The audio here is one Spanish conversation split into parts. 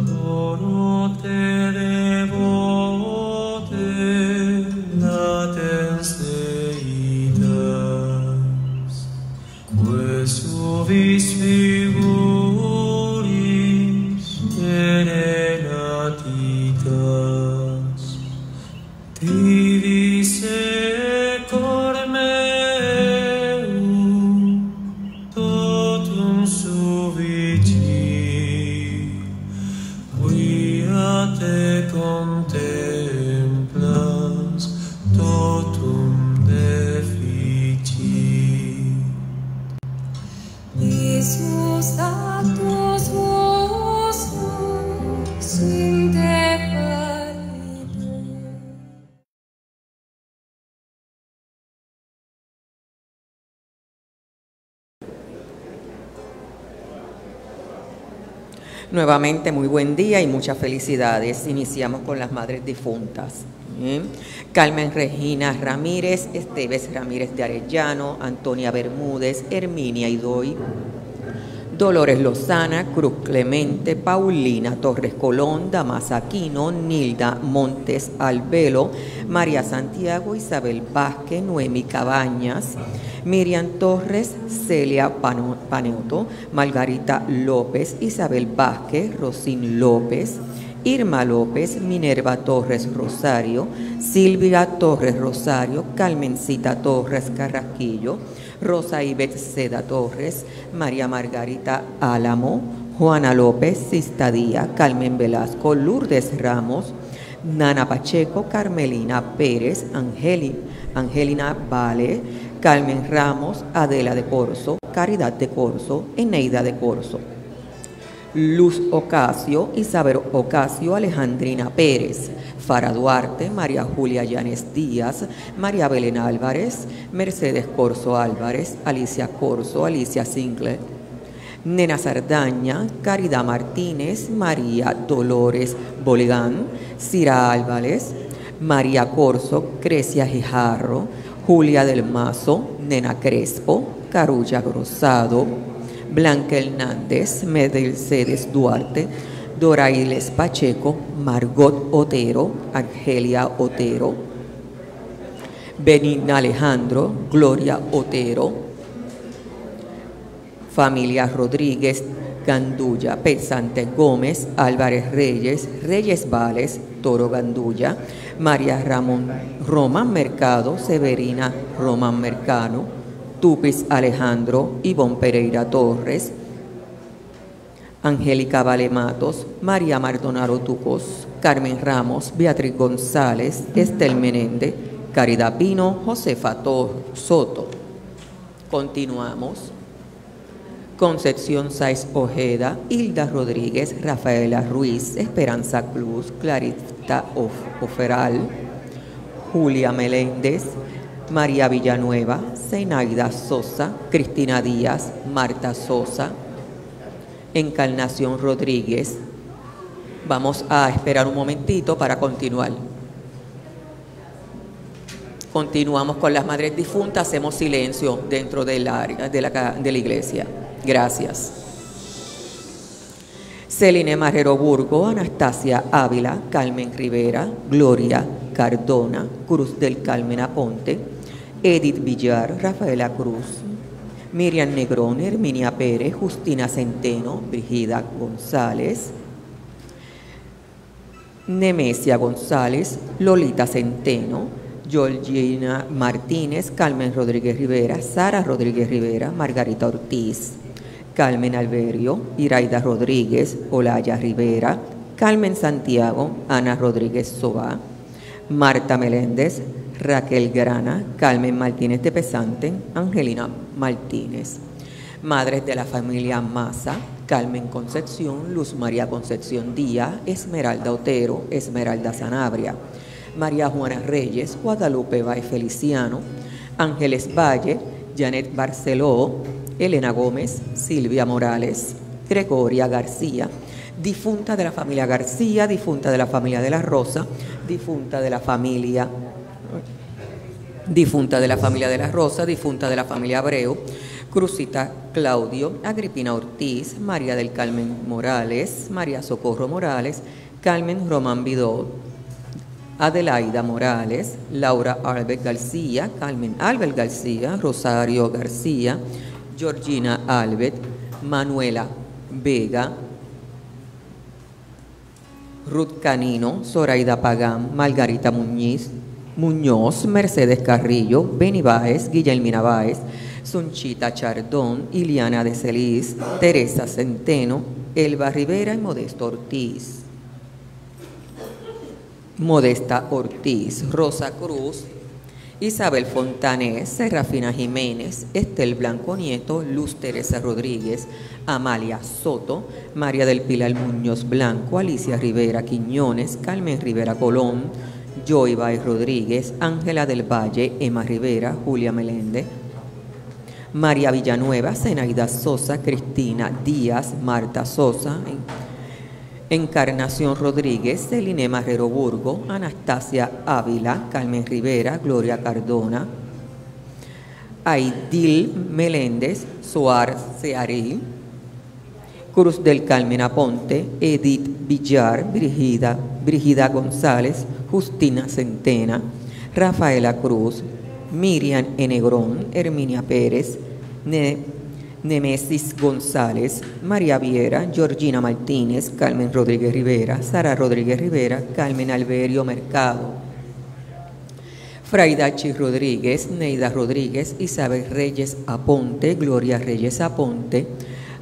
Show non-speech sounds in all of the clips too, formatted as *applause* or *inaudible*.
Lord. Nuevamente, muy buen día y muchas felicidades. Iniciamos con las madres difuntas. Carmen Regina Ramírez, Esteves Ramírez de Arellano, Antonia Bermúdez, Herminia Idoy, Dolores Lozana, Cruz Clemente, Paulina Torres Colón, Damas Aquino, Nilda Montes Albelo, María Santiago, Isabel Vázquez, Noemi Cabañas, Miriam Torres, Celia Paneoto, Margarita López, Isabel Vázquez, Rosín López, Irma López, Minerva Torres Rosario, Silvia Torres Rosario, Carmencita Torres Carrasquillo, Rosa Ivette Seda Torres, María Margarita Álamo, Juana López Sistadía, Carmen Velasco, Lourdes Ramos, Nana Pacheco, Carmelina Pérez, Angeli, Angelina Vale, Carmen Ramos, Adela de Corso, Caridad de Corso, Eneida de Corso. Luz Ocasio, Isabel Ocasio, Alejandrina Pérez, Fara Duarte, María Julia Llanes Díaz, María Belén Álvarez, Mercedes Corso Álvarez, Alicia Corso, Alicia Sinclair, Nena Sardaña, Caridad Martínez, María Dolores Boligán, Cira Álvarez, María Corso, Crecia Gijarro, Julia del Mazo, Nena Crespo, Carulla Rosado, Blanca Hernández, Mercedes Duarte, Dorailes Pacheco, Margot Otero, Argelia Otero, Benigna Alejandro, Gloria Otero, Familia Rodríguez, Gandulla, Pesante Gómez, Álvarez Reyes, Reyes Vales, Toro Gandulla, María Ramón Román Mercado, Severina Román Mercado, Tupis Alejandro, Ivonne Pereira Torres, Angélica Valematos, María Mardonado Tucos, Carmen Ramos, Beatriz González, Estel Menéndez, Caridad Pino, Josefa To- Soto. Continuamos. Concepción Saiz Ojeda, Hilda Rodríguez, Rafaela Ruiz, Esperanza Cruz, Clarita Of- Oferal, Julia Meléndez, María Villanueva, Zenaida Sosa, Cristina Díaz, Marta Sosa, Encarnación Rodríguez. Vamos a esperar un momentito para continuar. Continuamos con las madres difuntas, hacemos silencio dentro del área de la, de la iglesia. Gracias. Celine Marrero Burgo, Anastasia Ávila, Carmen Rivera, Gloria Cardona, Cruz del Carmen Aponte, Edith Villar, Rafaela Cruz, Miriam Negrón, Herminia Pérez, Justina Centeno, Brigida González, Nemesia González, Lolita Centeno, Georgina Martínez, Carmen Rodríguez Rivera, Sara Rodríguez Rivera, Margarita Ortiz, Carmen Alberio, Iraida Rodríguez, Olaya Rivera, Carmen Santiago, Ana Rodríguez Sobá, Marta Meléndez, Raquel Grana, Carmen Martínez de Pesante, Angelina Martínez. Madres de la familia Maza, Carmen Concepción, Luz María Concepción Díaz, Esmeralda Otero, Esmeralda Sanabria, María Juana Reyes, Guadalupe Bay Feliciano, Ángeles Valle, Janet Barceló, Elena Gómez, Silvia Morales, Gregoria García, difunta de la familia García, difunta de la familia de la Rosa, difunta de la familia difunta de la familia de la Rosa, difunta de la familia Abreu, Cruzita Claudio, Agripina Ortiz, María del Carmen Morales, María Socorro Morales, Carmen Román Vidó, Adelaida Morales, Laura Albert García, Carmen Albert García, Rosario García, Georgina Albert, Manuela Vega, Ruth Canino, Zoraida Pagán, Margarita Muñiz, Muñoz, Mercedes Carrillo, Beni Báez, Guillermina Báez, Sunchita Chardón, Iliana de Celis, Teresa Centeno, Elba Rivera y Modesto Ortiz. Modesta Ortiz, Rosa Cruz, Isabel Fontanés, Serrafina Jiménez, Estel Blanco Nieto, Luz Teresa Rodríguez, Amalia Soto, María del Pilar Muñoz Blanco, Alicia Rivera Quiñones, Carmen Rivera Colón, Joy Baez Rodríguez, Ángela del Valle, Emma Rivera, Julia Meléndez, María Villanueva, Zenaida Sosa, Cristina Díaz, Marta Sosa, Encarnación Rodríguez, Celine Marrero Burgo, Anastasia Ávila, Carmen Rivera, Gloria Cardona, Aidil Meléndez, Suar Searil, Cruz del Carmen Aponte, Edith Villar, Brigida, Brigida González, Justina Centena, Rafaela Cruz, Miriam Enegrón, Herminia Pérez, ne Nemesis González, María Viera, Georgina Martínez, Carmen Rodríguez Rivera, Sara Rodríguez Rivera, Carmen Alberio Mercado, Fraidachi Rodríguez, Neida Rodríguez, Isabel Reyes Aponte, Gloria Reyes Aponte,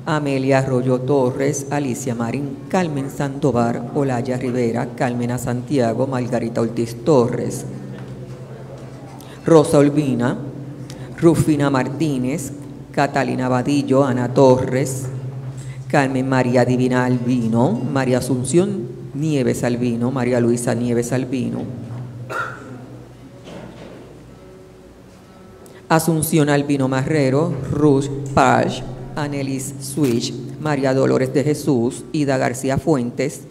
Amelia Arroyo Torres, Alicia Marín, Carmen Sandovar, Olaya Rivera, Carmena Santiago, Margarita Ortiz Torres, Rosa Olvina, Rufina Martínez, Catalina Vadillo, Ana Torres, Carmen María Divina Albino, María Asunción Nieves Albino, María Luisa Nieves Albino, Asunción Albino Marrero, Ruth Page, Anelis Switch, María Dolores de Jesús, Ida García Fuentes,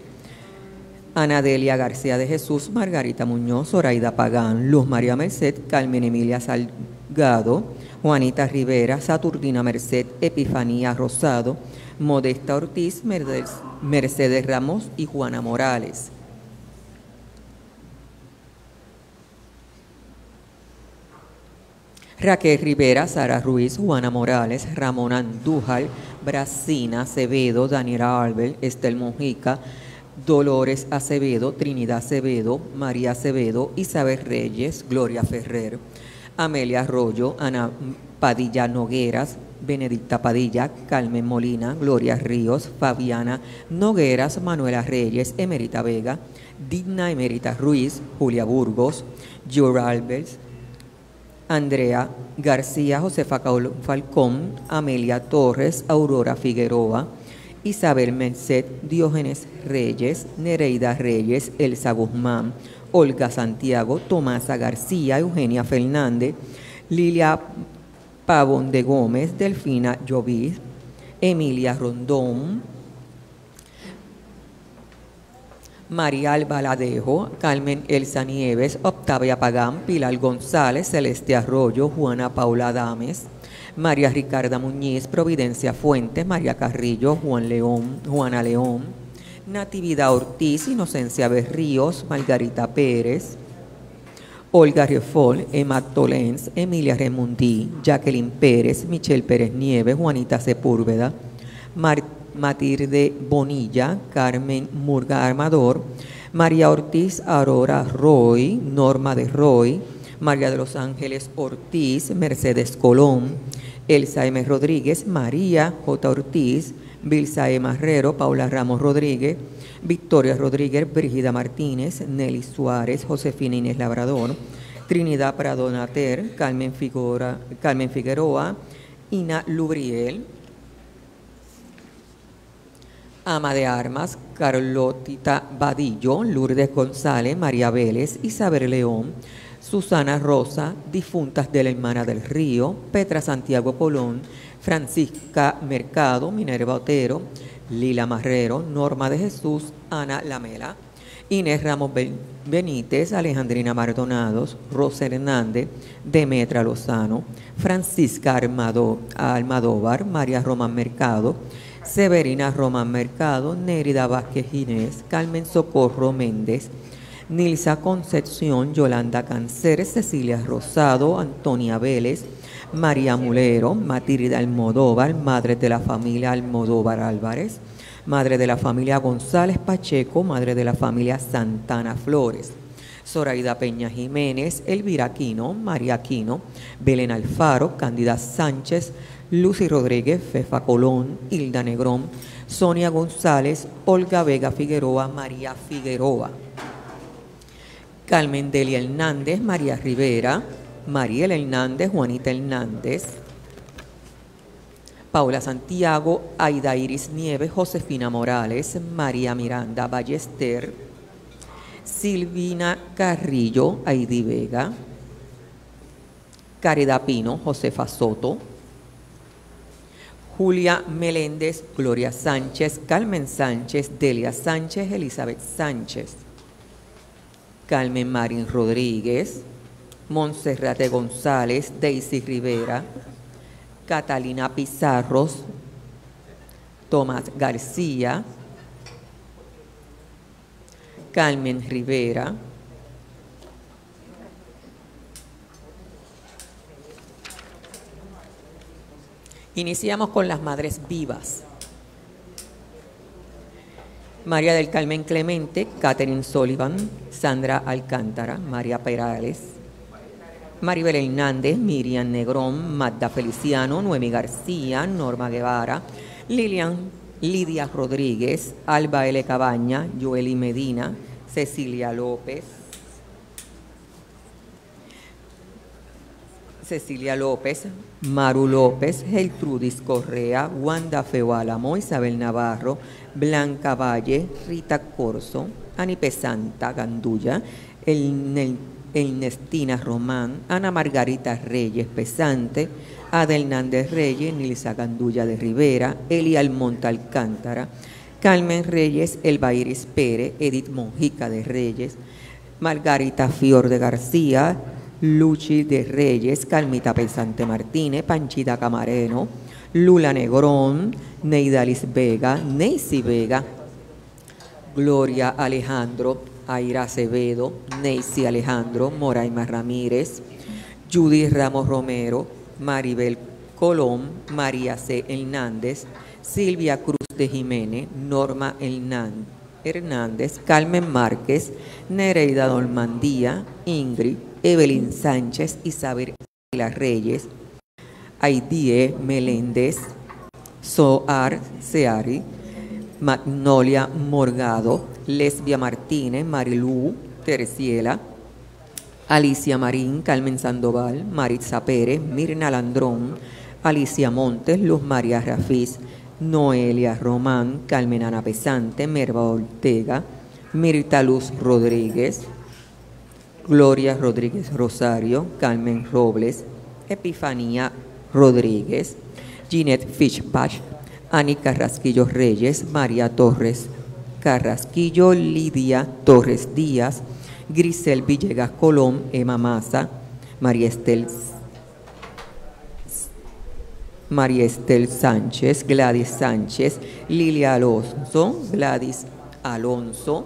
Ana Delia García de Jesús, Margarita Muñoz, Zoraida Pagán, Luz María Merced, Carmen Emilia Salgado, Juanita Rivera, Saturnina Merced, Epifanía Rosado, Modesta Ortiz, Mercedes Ramos y Juana Morales. Raquel Rivera, Sara Ruiz, Juana Morales, Ramón Andújar, Brasina Acevedo, Daniela Albert, Estel Mojica, Dolores Acevedo, Trinidad Acevedo, María Acevedo, Isabel Reyes, Gloria Ferrer, Amelia Arroyo, Ana Padilla Nogueras, Benedicta Padilla, Carmen Molina, Gloria Ríos, Fabiana Nogueras, Manuela Reyes, Emerita Vega, Digna Emerita Ruiz, Julia Burgos, Jura Alves, Andrea García, Josefa Falcón, Amelia Torres, Aurora Figueroa, Isabel Merced, Diógenes Reyes, Nereida Reyes, Elsa Guzmán, Olga Santiago, Tomasa García, Eugenia Fernández, Lilia Pavón de Gómez, Delfina Llovis, Emilia Rondón, María Albaladejo, Carmen Elsa Nieves, Octavia Pagán, Pilar González, Celeste Arroyo, Juana Paula Dames, María Ricarda Muñiz, Providencia Fuentes, María Carrillo, Juan León, Juana León, Natividad Ortiz, Inocencia Berríos, Margarita Pérez, Olga Riofol, Emma Tolens, Emilia Remundí, Jacqueline Pérez, Michelle Pérez Nieves, Juanita Sepúlveda, Matilde Bonilla, Carmen Murga Armador, María Ortiz Aurora Roy, Norma de Roy, María de los Ángeles Ortiz, Mercedes Colón, Elsa M. Rodríguez, María J. Ortiz, Vilsa E. Marrero, Paula Ramos Rodríguez, Victoria Rodríguez, Brigida Martínez, Nelly Suárez, Josefina Inés Labrador, Trinidad Pradonater, Carmen, Carmen Figueroa, Ina Lubriel, Ama de Armas, Carlotita Badillo, Lourdes González, María Vélez, Isabel León, Susana Rosa, difuntas de la Hermana del Río, Petra Santiago Polón, Francisca Mercado, Minerva Otero, Lila Marrero, Norma de Jesús, Ana Lamela, Inés Ramos Ben- Benítez, Alejandrina Mardonados, Rosa Hernández, Demetra Lozano, Francisca Armado, Almadóvar, María Román Mercado, Severina Román Mercado, Nérida Vázquez Ginés, Carmen Socorro Méndez, Nilsa Concepción, Yolanda Cancer, Cecilia Rosado, Antonia Vélez, María Mulero, Matilda Almodóvar, madre de la familia Almodóvar Álvarez, madre de la familia González Pacheco, madre de la familia Santana Flores. Zoraida Peña Jiménez, Elvira Aquino, María Aquino, Belén Alfaro, Cándida Sánchez, Lucy Rodríguez, Fefa Colón, Hilda Negrón, Sonia González, Olga Vega Figueroa, María Figueroa. Carmen Delia Hernández, María Rivera, Mariela Hernández, Juanita Hernández, Paula Santiago, Aida Iris Nieves, Josefina Morales, María Miranda Ballester, Silvina Carrillo, Aidi Vega, Caridad Pino, Josefa Soto, Julia Meléndez, Gloria Sánchez, Carmen Sánchez, Delia Sánchez, Elizabeth Sánchez. Carmen Marín Rodríguez, Monserrate González, Daisy Rivera, Catalina Pizarros, Tomás García, Carmen Rivera, Iniciamos con las madres vivas. María del Carmen Clemente, Catherine Sullivan, Sandra Alcántara, María Perales, Maribel Hernández, Miriam Negrón, Magda Feliciano, Noemi García, Norma Guevara, Lilian Lidia Rodríguez, Alba L. Cabaña, Joeli Medina, Cecilia López, Cecilia López, Maru López, Geltrudis Correa, Wanda Feoálamo, Isabel Navarro, Blanca Valle, Rita Corso, Ani Pesanta Gandulla, El- Ernestina Román, Ana Margarita Reyes Pesante, Ada Hernández Reyes, Nilsa Gandulla de Rivera, Eli Almonta Alcántara, Carmen Reyes, Elba Iris Pérez, Edith Monjica de Reyes, Margarita Fior de García, Luchi de Reyes, Calmita Pesante Martínez, Panchita Camareno, Lula Negrón, Neidalis Vega, Neisy Vega, Gloria Alejandro, Aira Acevedo, Neisy Alejandro, Moraima Ramírez, Judy Ramos Romero, Maribel Colón, María C. Hernández, Silvia Cruz de Jiménez, Norma Hernán- Hernández, Carmen Márquez, Nereida Normandía, Ingrid, Evelyn Sánchez, Isabel Águila Reyes, Aidie Meléndez, Soar Seari, Magnolia Morgado, Lesbia Martínez, Marilú Terciela, Alicia Marín, Carmen Sandoval, Maritza Pérez, Mirna Landrón, Alicia Montes, Luz María Rafiz, Noelia Román, Carmen Ana Pesante, Merva Ortega, Mirta Luz Rodríguez, Gloria Rodríguez Rosario, Carmen Robles, Epifanía Rodríguez, Ginette Fishbach, Ani Carrasquillo Reyes, María Torres Carrasquillo, Lidia Torres Díaz, Grisel Villegas Colón, Emma Maza, María María Estel Sánchez, Gladys Sánchez, Lilia Alonso, Gladys Alonso,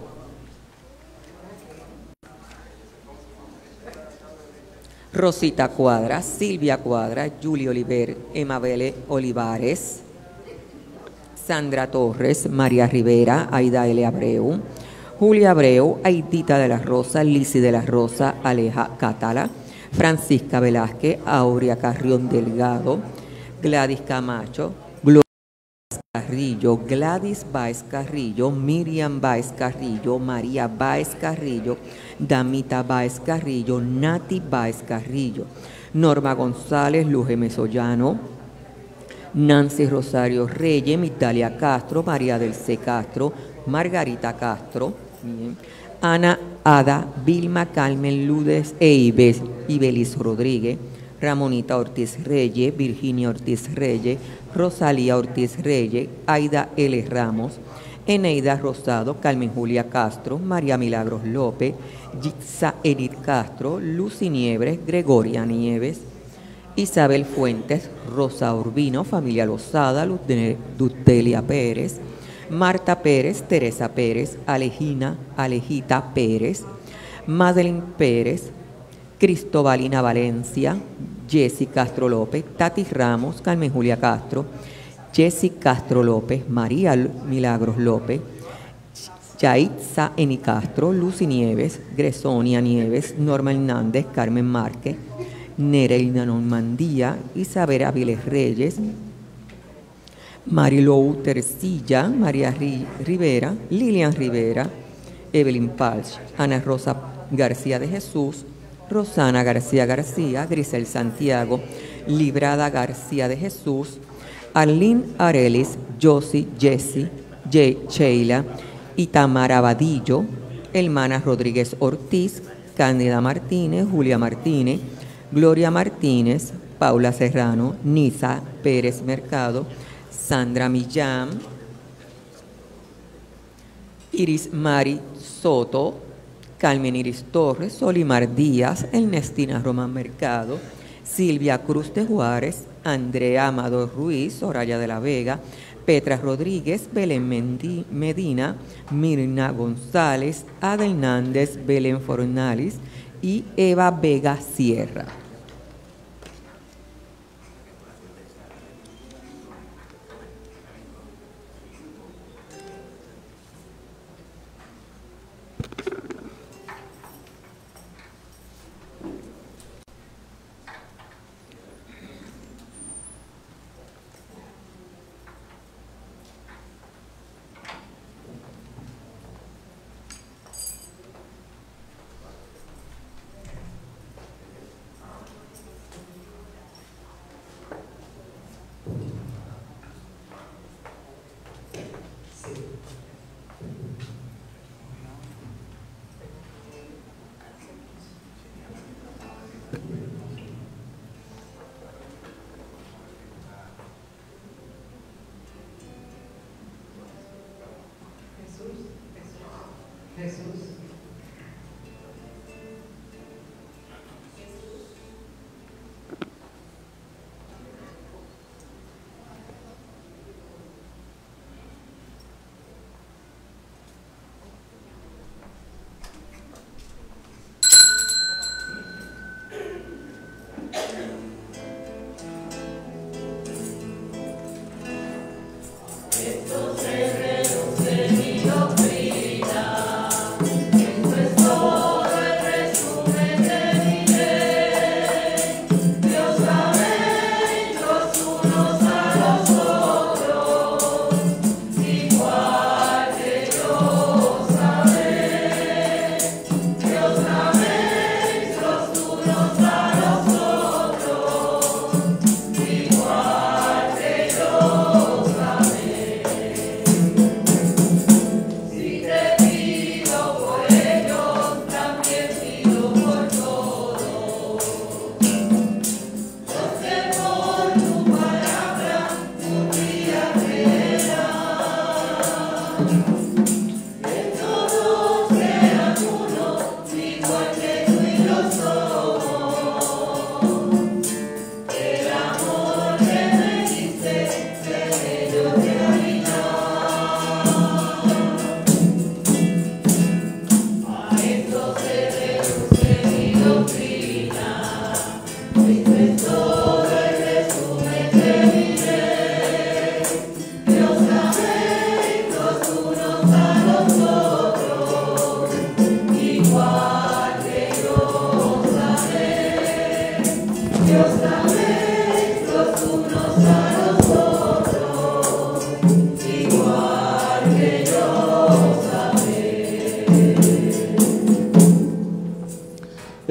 Rosita Cuadra, Silvia Cuadra, Julie Oliver, Emabele Olivares, Sandra Torres, María Rivera, Aida L. Abreu, Julia Abreu, Aidita de la Rosa, Lisi de la Rosa, Aleja Catala, Francisca Velázquez, Aurea Carrión Delgado, Gladys Camacho, Carrillo, Gladys Baez Carrillo, Miriam Baez Carrillo, María Baez Carrillo, Damita Baez Carrillo, Nati Baez Carrillo, Norma González, Luje Mesollano, Nancy Rosario Reyes, Mitalia Castro, María del C. Castro, Margarita Castro, Ana Ada, Vilma Carmen Ludes e Ives, Ibelis Rodríguez, Ramonita Ortiz Reyes, Virginia Ortiz Reyes, Rosalía Ortiz Reyes, Aida L. Ramos, Eneida Rosado, Carmen Julia Castro, María Milagros López, Yitza Edith Castro, Lucy Nieves, Gregoria Nieves, Isabel Fuentes, Rosa Urbino, familia Lozada, Dutelia Pérez, Marta Pérez, Teresa Pérez, Alejina, Alejita Pérez, Madeline Pérez, Cristobalina Valencia, Jessy Castro López, Tati Ramos, Carmen Julia Castro, Jessy Castro López, María Milagros López, Yaitza Eni Castro, Lucy Nieves, Gresonia Nieves, Norma Hernández, Carmen Márquez, Nereida Normandía, Isabel Aviles Reyes, Marilou Tercilla, María Ri- Rivera, Lilian Rivera, Evelyn Palch, Ana Rosa García de Jesús, Rosana García García, Grisel Santiago, Librada García de Jesús, Arlene Arelis, Josie Jessie, Jay Sheila, Itamara Vadillo, Hermana Rodríguez Ortiz, Cándida Martínez, Julia Martínez, Gloria Martínez, Paula Serrano, Nisa Pérez Mercado, Sandra Millán, Iris Mari Soto, Carmen Iris Torres, Solimar Díaz, Ernestina Román Mercado, Silvia Cruz de Juárez, Andrea Amado Ruiz, Soraya de la Vega, Petra Rodríguez, Belén Medina, Mirna González, Ada Hernández, Belén Fornalis y Eva Vega Sierra.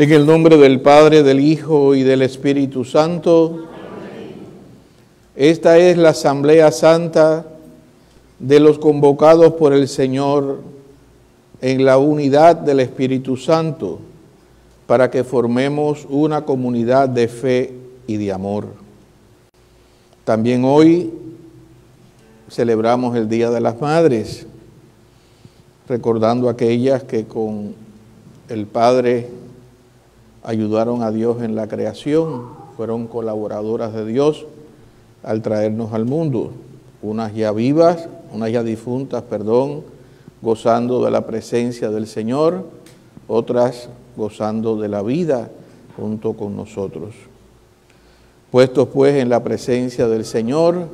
En el nombre del Padre, del Hijo y del Espíritu Santo. Esta es la Asamblea Santa de los convocados por el Señor en la unidad del Espíritu Santo para que formemos una comunidad de fe y de amor. También hoy celebramos el Día de las Madres recordando aquellas que con el Padre ayudaron a Dios en la creación, fueron colaboradoras de Dios al traernos al mundo, unas ya vivas, unas ya difuntas, perdón, gozando de la presencia del Señor, otras gozando de la vida junto con nosotros. Puestos pues en la presencia del Señor,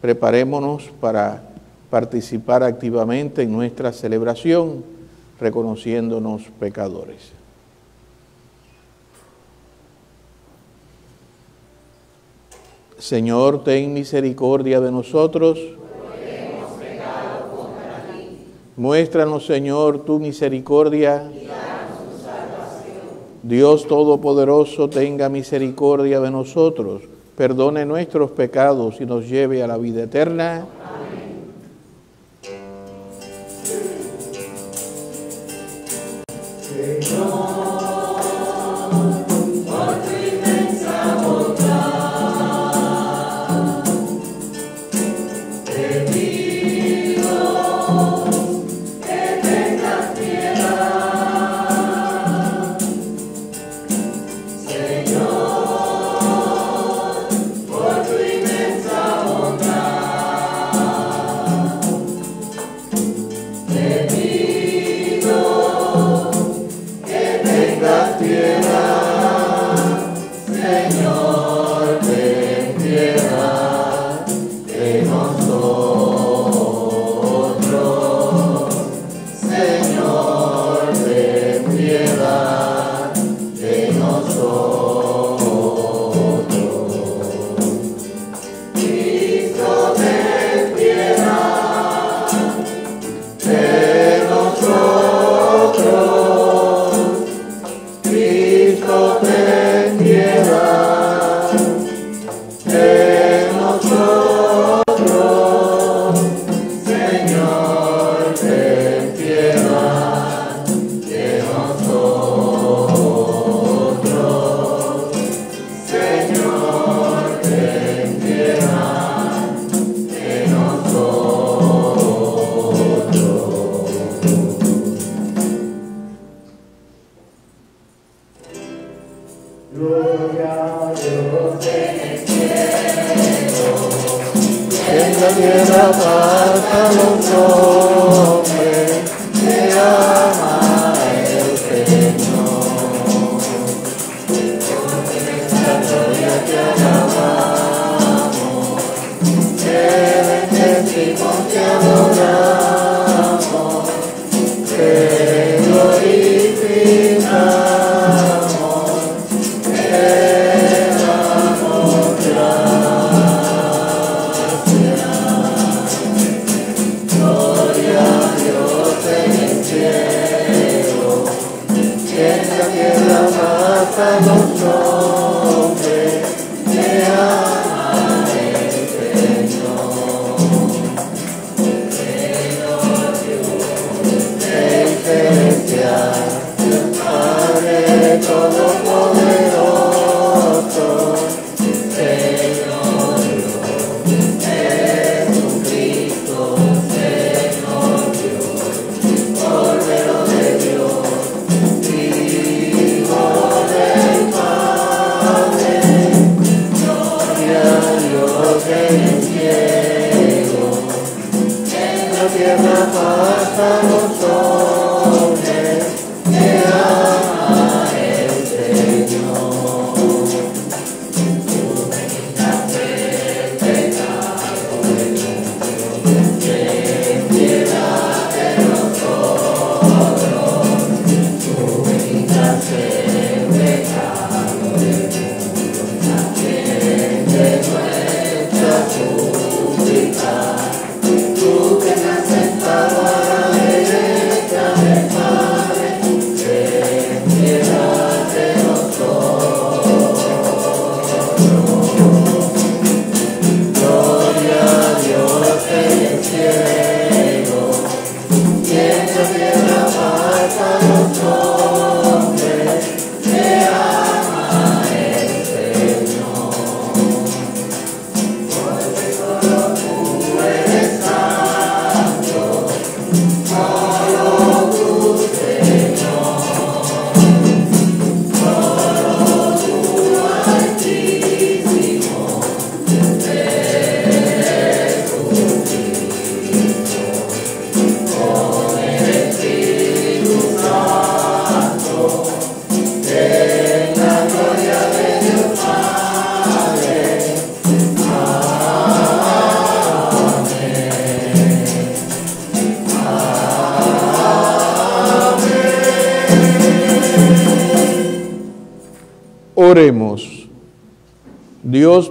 preparémonos para participar activamente en nuestra celebración, reconociéndonos pecadores. Señor, ten misericordia de nosotros. Muéstranos, Señor, tu misericordia. Dios Todopoderoso, tenga misericordia de nosotros, perdone nuestros pecados y nos lleve a la vida eterna. En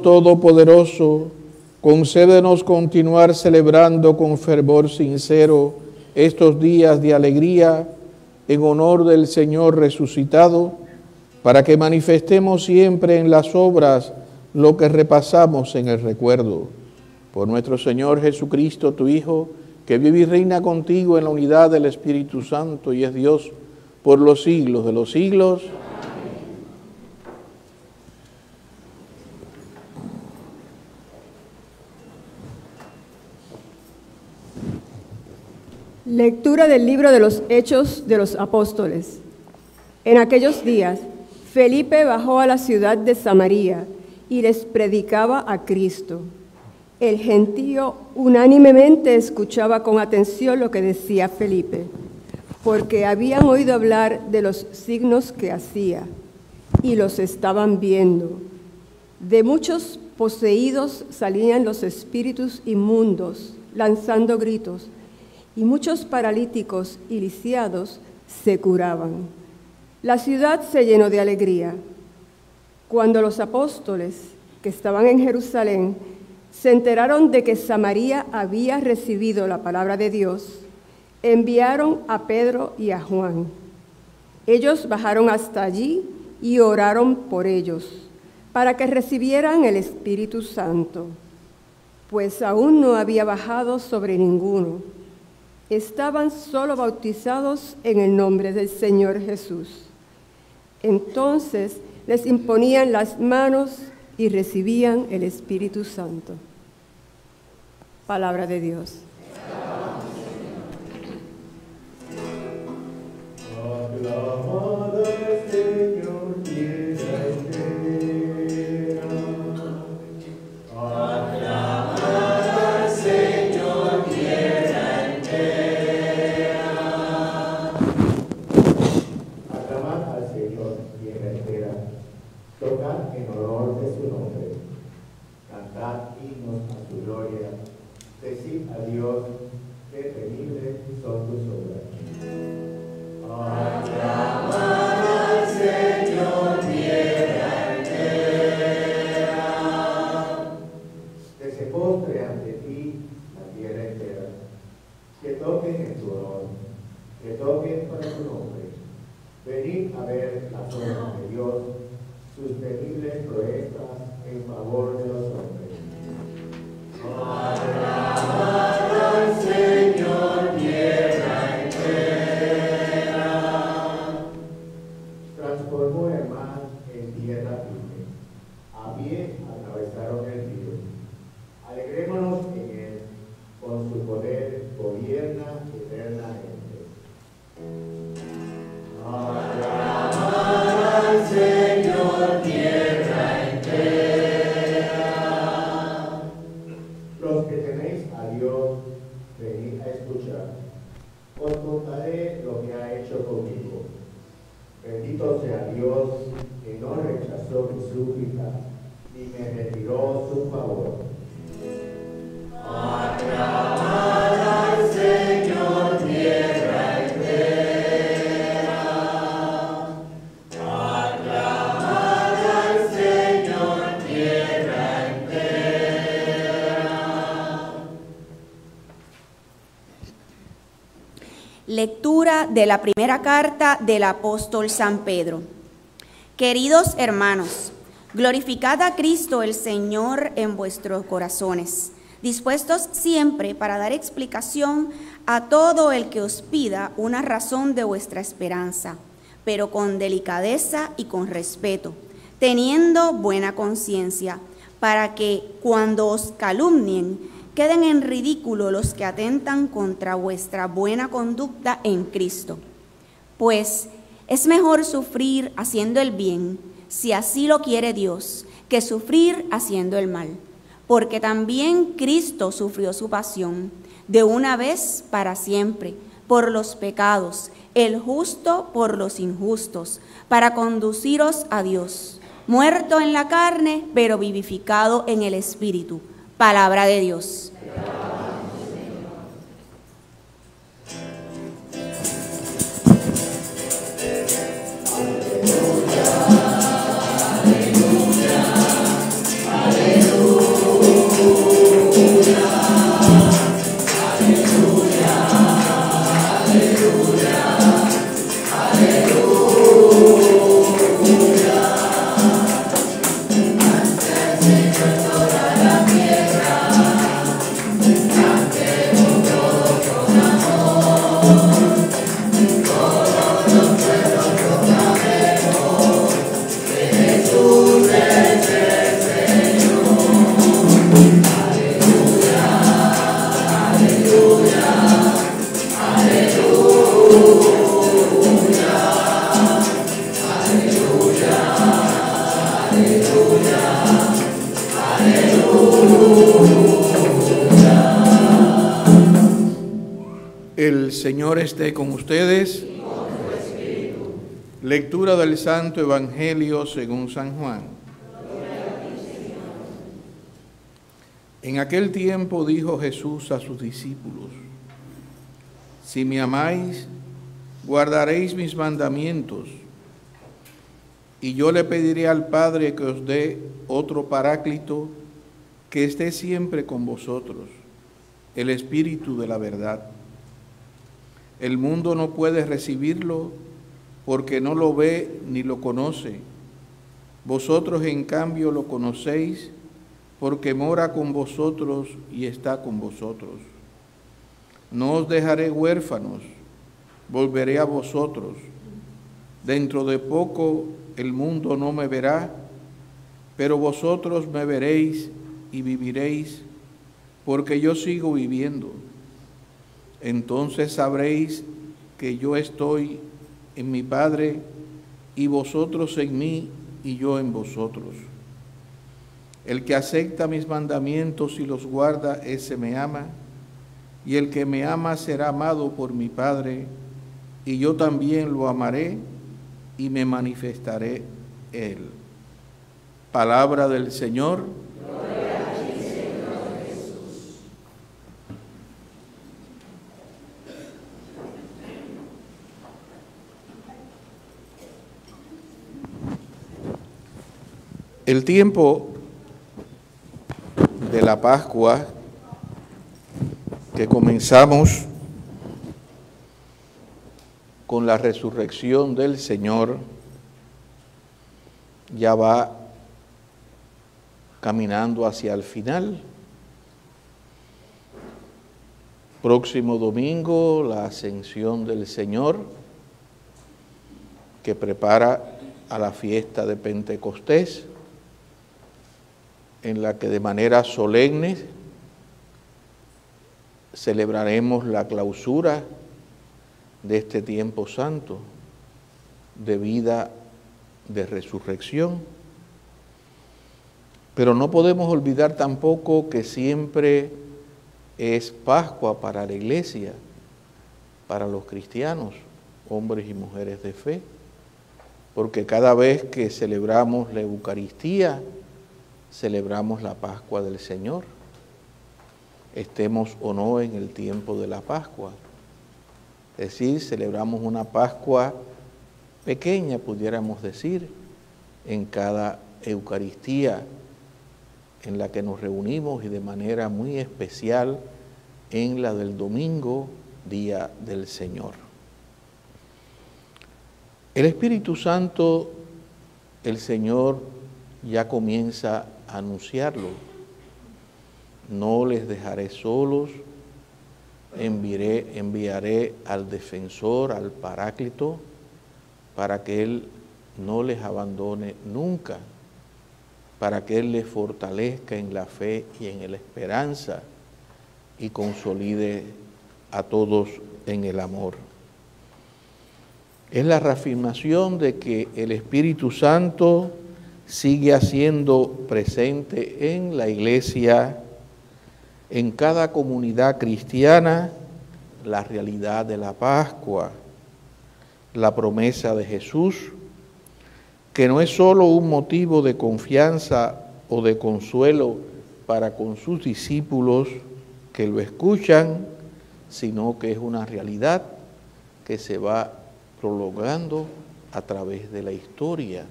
Todopoderoso, concédenos continuar celebrando con fervor sincero estos días de alegría en honor del Señor resucitado, para que manifestemos siempre en las obras lo que repasamos en el recuerdo. Por nuestro Señor Jesucristo, tu Hijo, que vive y reina contigo en la unidad del Espíritu Santo y es Dios por los siglos de los siglos. Lectura del de los Hechos de los Apóstoles. En aquellos días, Felipe bajó a la ciudad de Samaria y les predicaba a Cristo. El gentío unánimemente escuchaba con atención lo que decía Felipe, porque habían oído hablar de los signos que hacía y los estaban viendo. De muchos poseídos salían los espíritus inmundos, lanzando gritos y muchos paralíticos y lisiados se curaban. La ciudad se llenó de alegría. Cuando los apóstoles que estaban en Jerusalén se enteraron de que Samaría había recibido la palabra de Dios, enviaron a Pedro y a Juan. Ellos bajaron hasta allí y oraron por ellos, para que recibieran el Espíritu Santo, pues aún no había bajado sobre ninguno estaban solo bautizados en el nombre del Señor Jesús. Entonces les imponían las manos y recibían el Espíritu Santo. Palabra de Dios. Ni me retiró su favor. Lectura de la primera carta del apóstol San Pedro. Queridos hermanos, glorificad a Cristo el Señor en vuestros corazones, dispuestos siempre para dar explicación a todo el que os pida una razón de vuestra esperanza, pero con delicadeza y con respeto, teniendo buena conciencia, para que cuando os calumnien, queden en ridículo los que atentan contra vuestra buena conducta en Cristo. Pues es mejor sufrir haciendo el bien, si así lo quiere Dios, que sufrir haciendo el mal. Porque también Cristo sufrió su pasión de una vez para siempre por los pecados, el justo por los injustos, para conduciros a Dios, muerto en la carne, pero vivificado en el Espíritu. Palabra de Dios. Señor esté con ustedes. Lectura del Santo Evangelio según San Juan. En aquel tiempo dijo Jesús a sus discípulos, si me amáis, guardaréis mis mandamientos, y yo le pediré al Padre que os dé otro paráclito que esté siempre con vosotros, el Espíritu de la verdad. El mundo no puede recibirlo porque no lo ve ni lo conoce. Vosotros en cambio lo conocéis porque mora con vosotros y está con vosotros. No os dejaré huérfanos, volveré a vosotros. Dentro de poco el mundo no me verá, pero vosotros me veréis y viviréis, porque yo sigo viviendo. Entonces sabréis que yo estoy en mi Padre y vosotros en mí y yo en vosotros. El que acepta mis mandamientos y los guarda, ese me ama, y el que me ama será amado por mi Padre, y yo también lo amaré y me manifestaré él. Palabra del Señor. El tiempo de la Pascua que comenzamos con la resurrección del Señor ya va caminando hacia el final. Próximo domingo, la ascensión del Señor, que prepara a la fiesta de Pentecostés en la que de manera solemne celebraremos la clausura de este tiempo santo de vida de resurrección. Pero no podemos olvidar tampoco que siempre es Pascua para la iglesia, para los cristianos, hombres y mujeres de fe, porque cada vez que celebramos la Eucaristía, celebramos la Pascua del Señor, estemos o no en el tiempo de la Pascua. Es decir, celebramos una Pascua pequeña, pudiéramos decir, en cada Eucaristía en la que nos reunimos y de manera muy especial en la del domingo, día del Señor. El Espíritu Santo, el Señor ya comienza anunciarlo. No les dejaré solos, enviaré al defensor, al paráclito, para que Él no les abandone nunca, para que Él les fortalezca en la fe y en la esperanza y consolide a todos en el amor. Es la reafirmación de que el Espíritu Santo sigue haciendo presente en la iglesia, en cada comunidad cristiana, la realidad de la Pascua, la promesa de Jesús, que no es sólo un motivo de confianza o de consuelo para con sus discípulos que lo escuchan, sino que es una realidad que se va prolongando a través de la historia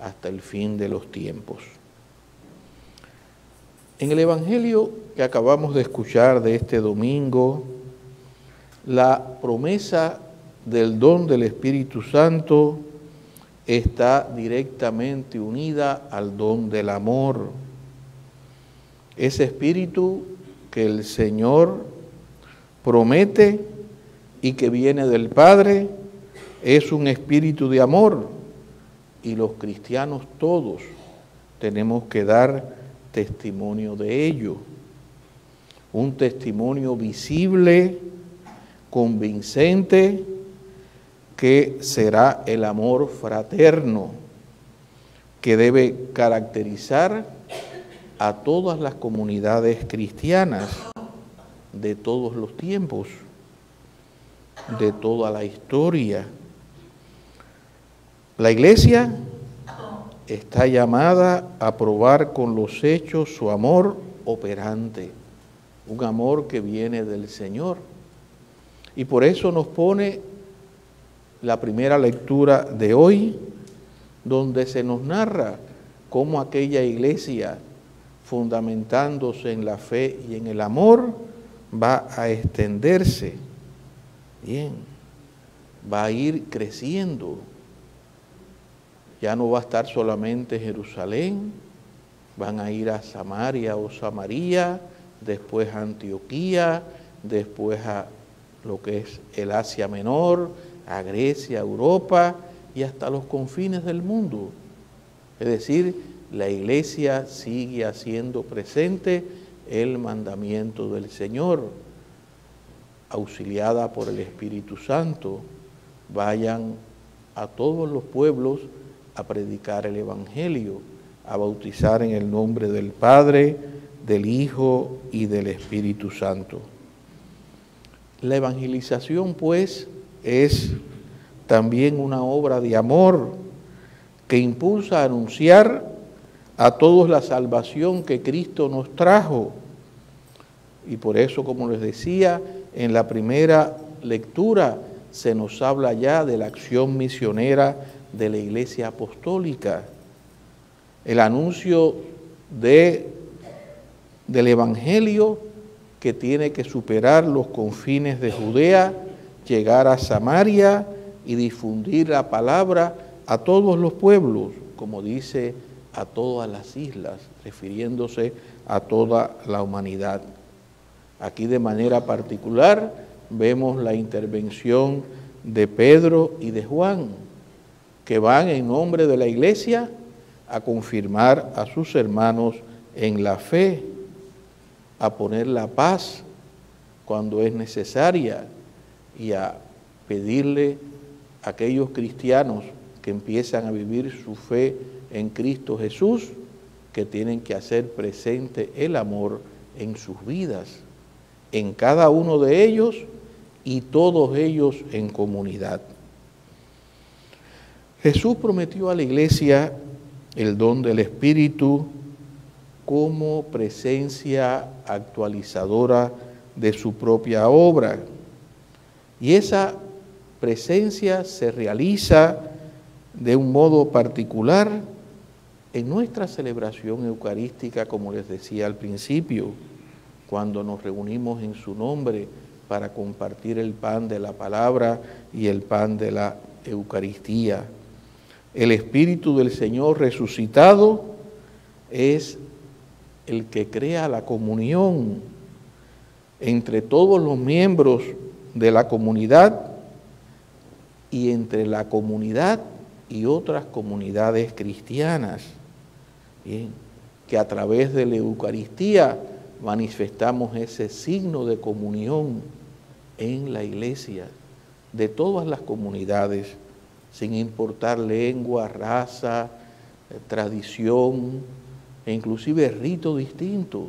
hasta el fin de los tiempos. En el Evangelio que acabamos de escuchar de este domingo, la promesa del don del Espíritu Santo está directamente unida al don del amor. Ese espíritu que el Señor promete y que viene del Padre es un espíritu de amor y los cristianos todos tenemos que dar testimonio de ello. Un testimonio visible, convincente, que será el amor fraterno que debe caracterizar a todas las comunidades cristianas de todos los tiempos. de toda la historia. La iglesia está llamada a probar con los hechos su amor operante, un amor que viene del Señor. Y por eso nos pone la primera lectura de hoy, donde se nos narra cómo aquella iglesia, fundamentándose en la fe y en el amor, va a extenderse. Bien, va a ir creciendo. Ya no va a estar solamente Jerusalén, van a ir a Samaria o Samaria, después a Antioquía, después a lo que es el Asia Menor, a Grecia, Europa y hasta los confines del mundo. Es decir, la iglesia sigue haciendo presente el mandamiento del Señor, auxiliada por el Espíritu Santo. Vayan a todos los pueblos a predicar el Evangelio, a bautizar en el nombre del Padre, del Hijo y del Espíritu Santo. La evangelización, pues, es también una obra de amor que impulsa a anunciar a todos la salvación que Cristo nos trajo. Y por eso, como les decía, en la primera lectura se nos habla ya de la acción misionera de la Iglesia Apostólica. El anuncio de, del Evangelio que tiene que superar los confines de Judea, llegar a Samaria y difundir la palabra a todos los pueblos, como dice a todas las islas, refiriéndose a toda la humanidad. Aquí de manera particular vemos la intervención de Pedro y de Juan, que van en nombre de la iglesia a confirmar a sus hermanos en la fe, a poner la paz cuando es necesaria y a pedirle a aquellos cristianos que empiezan a vivir su fe en Cristo Jesús, que tienen que hacer presente el amor en sus vidas, en cada uno de ellos y todos ellos en comunidad. Jesús prometió a la iglesia el don del Espíritu como presencia actualizadora de su propia obra. Y esa presencia se realiza de un modo particular en nuestra celebración eucarística, como les decía al principio, cuando nos reunimos en su nombre para compartir el pan de la palabra y el pan de la Eucaristía. El Espíritu del Señor resucitado es el que crea la comunión entre todos los miembros de la comunidad y entre la comunidad y otras comunidades cristianas. Bien, que a través de la Eucaristía manifestamos ese signo de comunión en la iglesia de todas las comunidades, sin importar lengua, raza, eh, tradición e inclusive rito distinto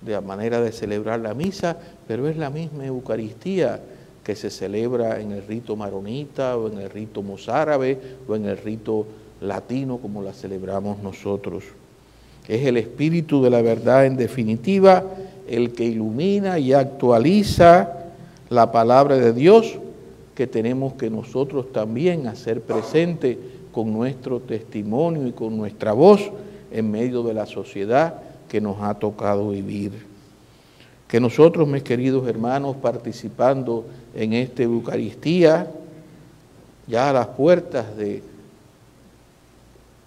de la manera de celebrar la misa, pero es la misma Eucaristía que se celebra en el rito maronita o en el rito mozárabe o en el rito latino como la celebramos nosotros. Es el Espíritu de la verdad en definitiva el que ilumina y actualiza la palabra de Dios que tenemos que nosotros también hacer presente con nuestro testimonio y con nuestra voz en medio de la sociedad que nos ha tocado vivir. Que nosotros, mis queridos hermanos, participando en esta Eucaristía, ya a las puertas de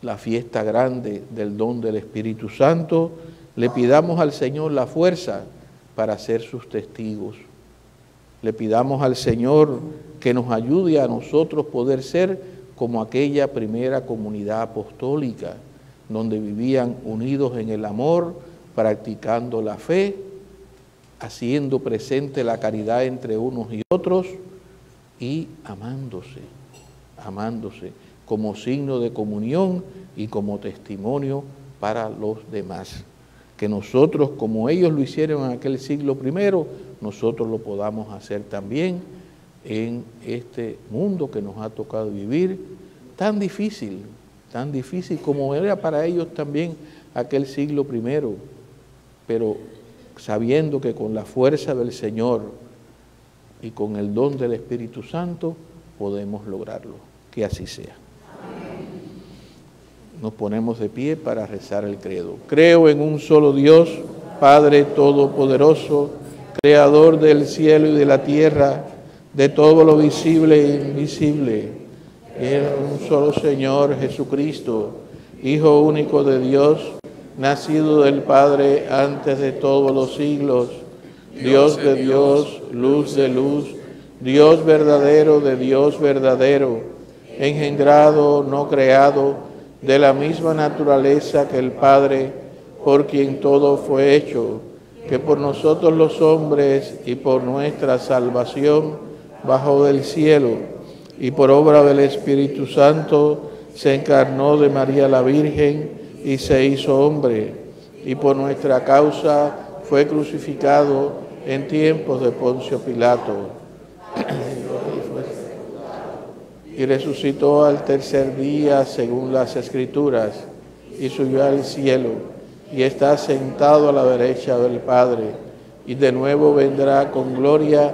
la fiesta grande del don del Espíritu Santo, le pidamos al Señor la fuerza para ser sus testigos. Le pidamos al Señor que nos ayude a nosotros poder ser como aquella primera comunidad apostólica, donde vivían unidos en el amor, practicando la fe, haciendo presente la caridad entre unos y otros y amándose, amándose como signo de comunión y como testimonio para los demás. Que nosotros, como ellos lo hicieron en aquel siglo primero, nosotros lo podamos hacer también en este mundo que nos ha tocado vivir, tan difícil, tan difícil como era para ellos también aquel siglo primero, pero sabiendo que con la fuerza del Señor y con el don del Espíritu Santo podemos lograrlo. Que así sea. Nos ponemos de pie para rezar el credo. Creo en un solo Dios, Padre Todopoderoso, Creador del cielo y de la tierra, de todo lo visible e invisible, en un solo Señor Jesucristo, Hijo único de Dios, nacido del Padre antes de todos los siglos, Dios de Dios, luz de luz, Dios verdadero de Dios verdadero, engendrado, no creado, de la misma naturaleza que el Padre, por quien todo fue hecho, que por nosotros los hombres y por nuestra salvación bajó del cielo y por obra del Espíritu Santo se encarnó de María la Virgen y se hizo hombre, y por nuestra causa fue crucificado en tiempos de Poncio Pilato. y resucitó al tercer día según las escrituras, y subió al cielo, y está sentado a la derecha del Padre, y de nuevo vendrá con gloria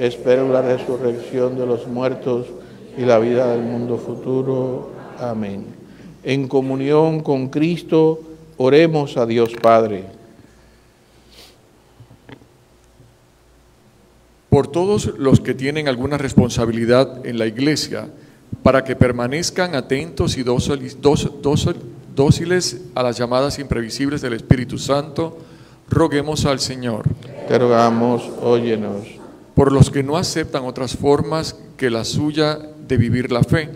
Espero la resurrección de los muertos y la vida del mundo futuro. Amén. En comunión con Cristo, oremos a Dios Padre. por todos los que tienen alguna responsabilidad en la iglesia, para que permanezcan atentos y dóciles, dóciles a las llamadas imprevisibles del Espíritu Santo, roguemos al Señor. Te rogamos, óyenos. Por los que no aceptan otras formas que la suya de vivir la fe,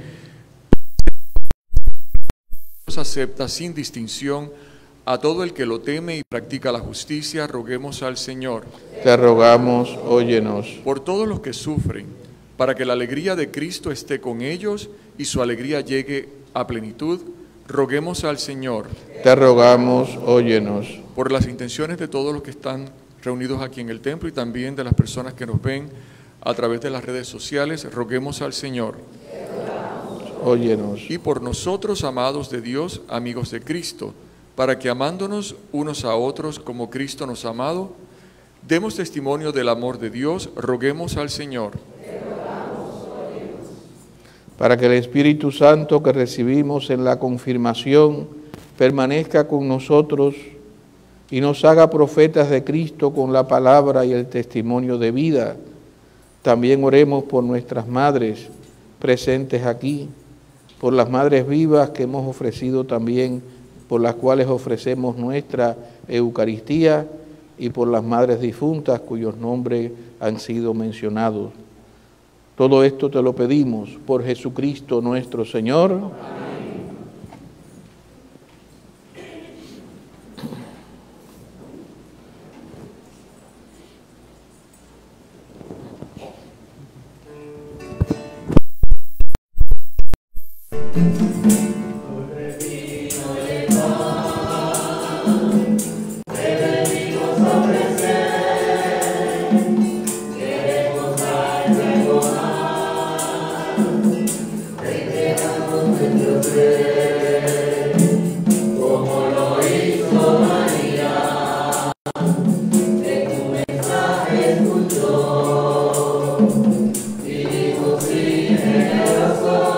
los acepta sin distinción a todo el que lo teme y practica la justicia, roguemos al Señor. Te rogamos, óyenos. Por todos los que sufren, para que la alegría de Cristo esté con ellos y su alegría llegue a plenitud, roguemos al Señor. Te rogamos, óyenos. Por las intenciones de todos los que están reunidos aquí en el templo y también de las personas que nos ven a través de las redes sociales, roguemos al Señor. Óyenos. Y por nosotros, amados de Dios, amigos de Cristo, para que amándonos unos a otros como Cristo nos ha amado, demos testimonio del amor de Dios, roguemos al Señor. Para que el Espíritu Santo que recibimos en la confirmación permanezca con nosotros y nos haga profetas de Cristo con la palabra y el testimonio de vida. También oremos por nuestras madres presentes aquí, por las madres vivas que hemos ofrecido también por las cuales ofrecemos nuestra Eucaristía y por las madres difuntas cuyos nombres han sido mencionados. Todo esto te lo pedimos por Jesucristo nuestro Señor. Nuestra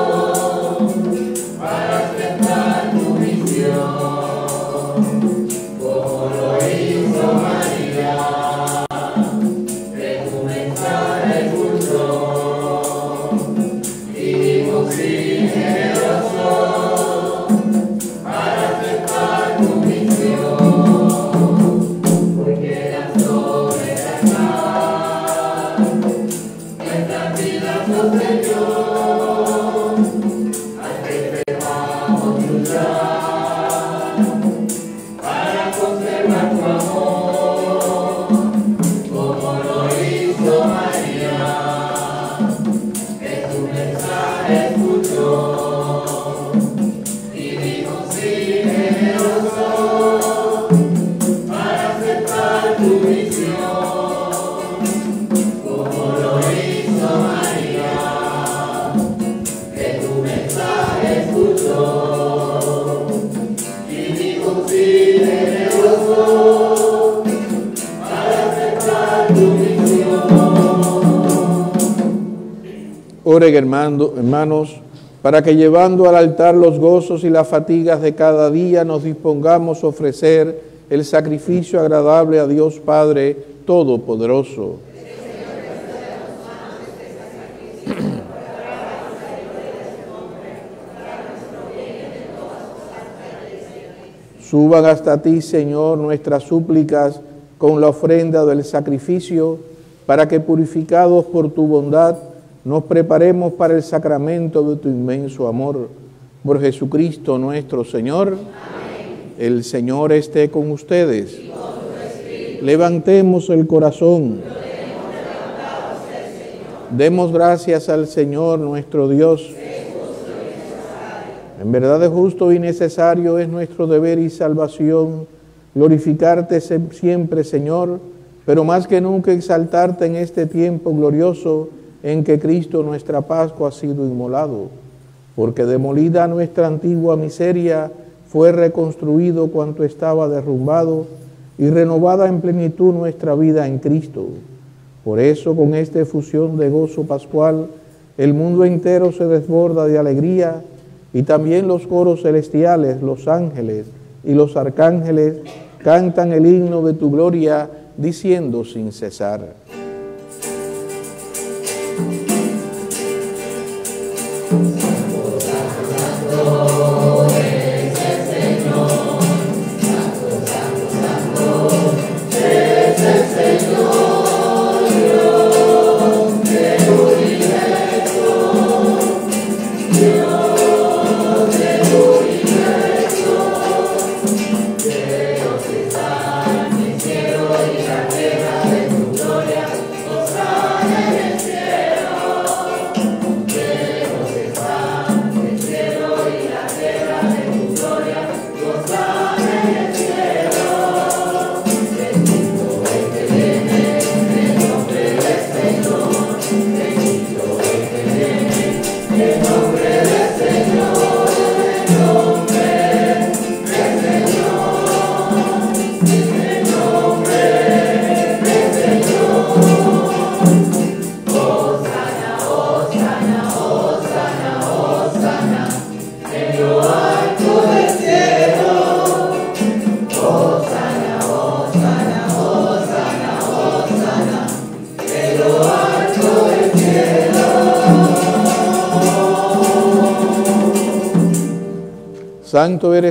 Hermanos, para que llevando al altar los gozos y las fatigas de cada día nos dispongamos a ofrecer el sacrificio agradable a Dios Padre Todopoderoso. *clears throat* Suban hasta ti, Señor, nuestras súplicas con la ofrenda del sacrificio, para que purificados por tu bondad nos preparemos para el sacramento de tu inmenso amor. Por Jesucristo nuestro Señor. El Señor esté con ustedes. Levantemos el corazón. Demos gracias al Señor nuestro Dios. En verdad es justo y necesario, es nuestro deber y salvación glorificarte siempre, Señor, pero más que nunca exaltarte en este tiempo glorioso en que Cristo nuestra Pascua ha sido inmolado, porque demolida nuestra antigua miseria, fue reconstruido cuanto estaba derrumbado y renovada en plenitud nuestra vida en Cristo. Por eso, con esta efusión de gozo pascual, el mundo entero se desborda de alegría y también los coros celestiales, los ángeles y los arcángeles cantan el himno de tu gloria, diciendo sin cesar.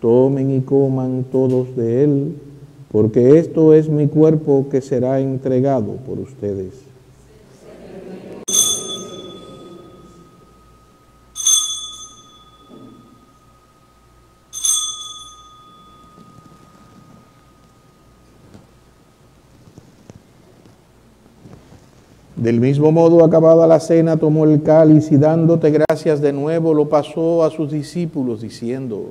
Tomen y coman todos de él, porque esto es mi cuerpo que será entregado por ustedes. Del mismo modo, acabada la cena, tomó el cáliz y dándote gracias de nuevo, lo pasó a sus discípulos, diciendo,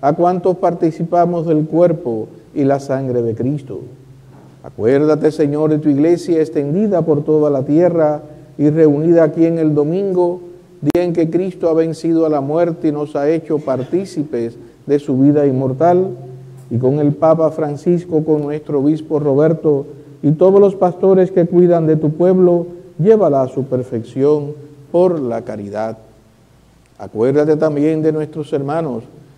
a cuantos participamos del cuerpo y la sangre de Cristo. Acuérdate, Señor, de tu iglesia extendida por toda la tierra y reunida aquí en el domingo, día en que Cristo ha vencido a la muerte y nos ha hecho partícipes de su vida inmortal, y con el Papa Francisco, con nuestro obispo Roberto y todos los pastores que cuidan de tu pueblo, llévala a su perfección por la caridad. Acuérdate también de nuestros hermanos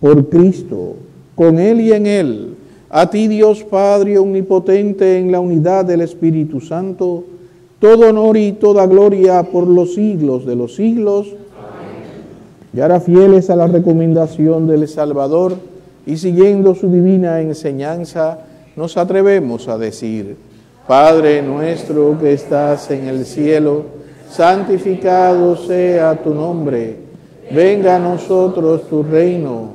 Por Cristo, con Él y en Él, a ti Dios Padre Omnipotente en la unidad del Espíritu Santo, todo honor y toda gloria por los siglos de los siglos. Y ahora fieles a la recomendación del Salvador y siguiendo su divina enseñanza, nos atrevemos a decir, Padre nuestro que estás en el cielo, santificado sea tu nombre, venga a nosotros tu reino,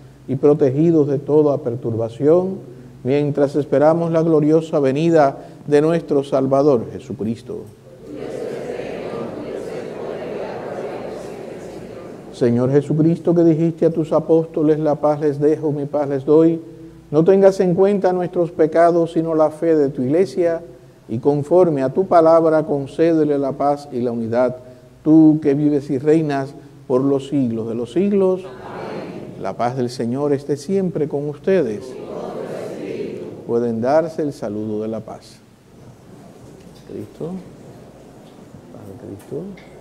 y protegidos de toda perturbación, mientras esperamos la gloriosa venida de nuestro Salvador Jesucristo. Señor Jesucristo, que dijiste a tus apóstoles, la paz les dejo, mi paz les doy, no tengas en cuenta nuestros pecados, sino la fe de tu iglesia, y conforme a tu palabra concédele la paz y la unidad, tú que vives y reinas por los siglos de los siglos. La paz del Señor esté siempre con ustedes. Pueden darse el saludo de la paz. Cristo. Paz de Cristo.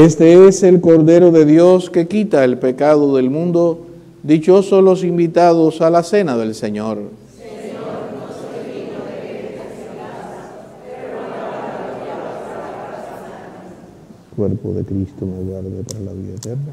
Este es el Cordero de Dios que quita el pecado del mundo. Dichosos los invitados a la cena del Señor. Cuerpo de Cristo me guarde para la vida eterna.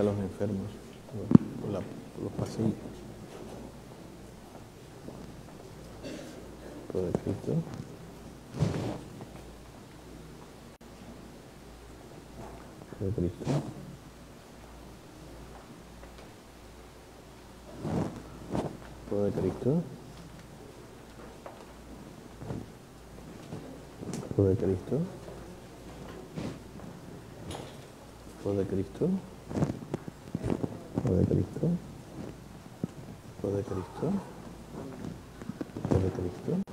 a los enfermos por, la, por los pasillos. Por Cristo. Por Cristo. Por Cristo. Por Cristo. Por Cristo. De Cristo. Cuerpo de Cristo. De Cristo.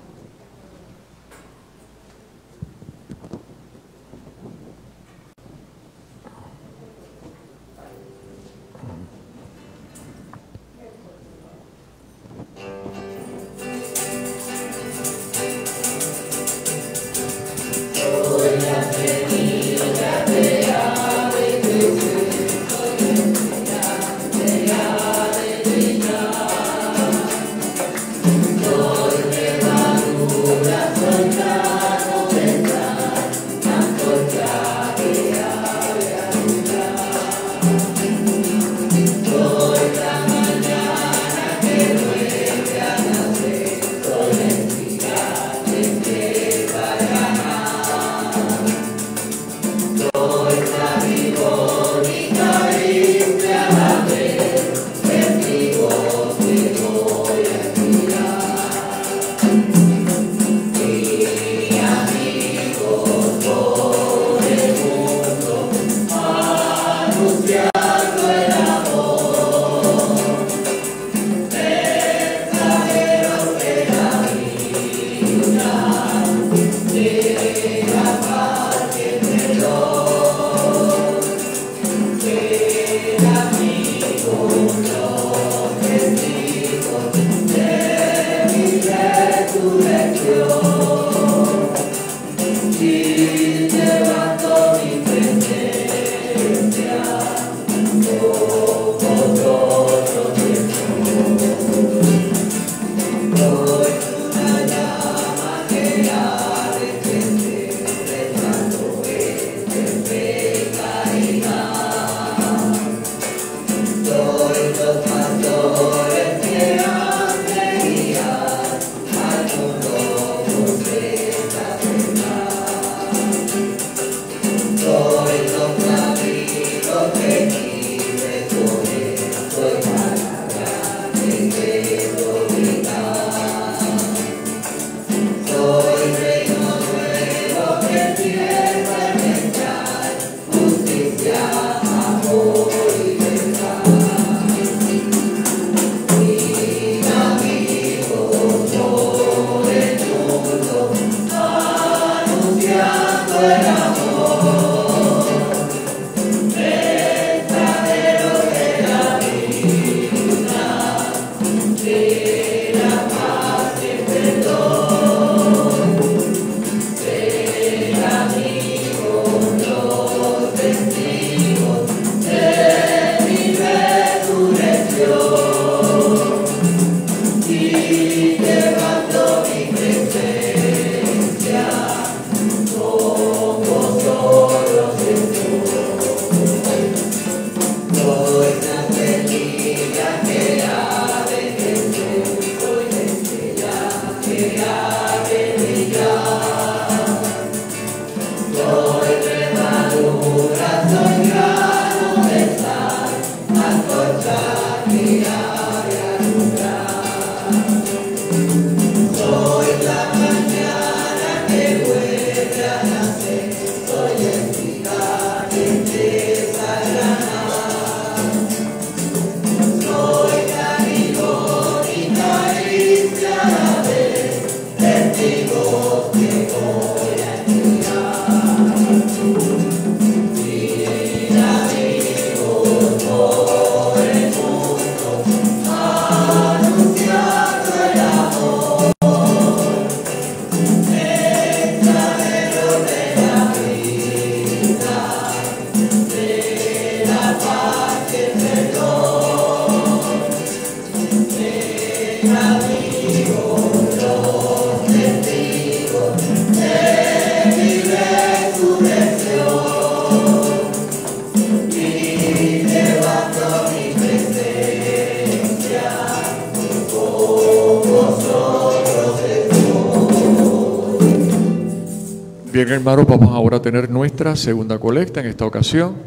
Hermanos, vamos ahora a tener nuestra segunda colecta en esta ocasión.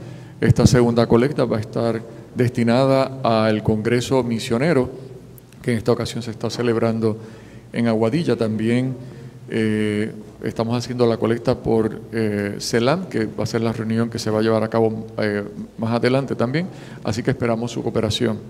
Esta segunda colecta va a estar destinada al Congreso Misionero, que en esta ocasión se está celebrando en Aguadilla. También eh, estamos haciendo la colecta por eh, CELAM, que va a ser la reunión que se va a llevar a cabo eh, más adelante también. Así que esperamos su cooperación.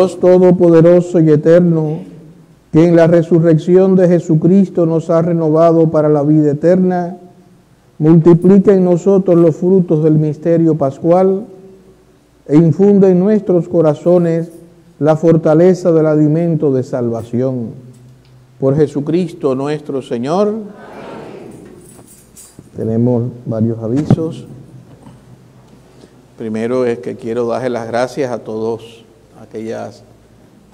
Dios Todopoderoso y Eterno, que en la resurrección de Jesucristo nos ha renovado para la vida eterna, multiplica en nosotros los frutos del misterio pascual e infunde en nuestros corazones la fortaleza del alimento de salvación. Por Jesucristo nuestro Señor. Tenemos varios avisos. Primero es que quiero darle las gracias a todos aquellas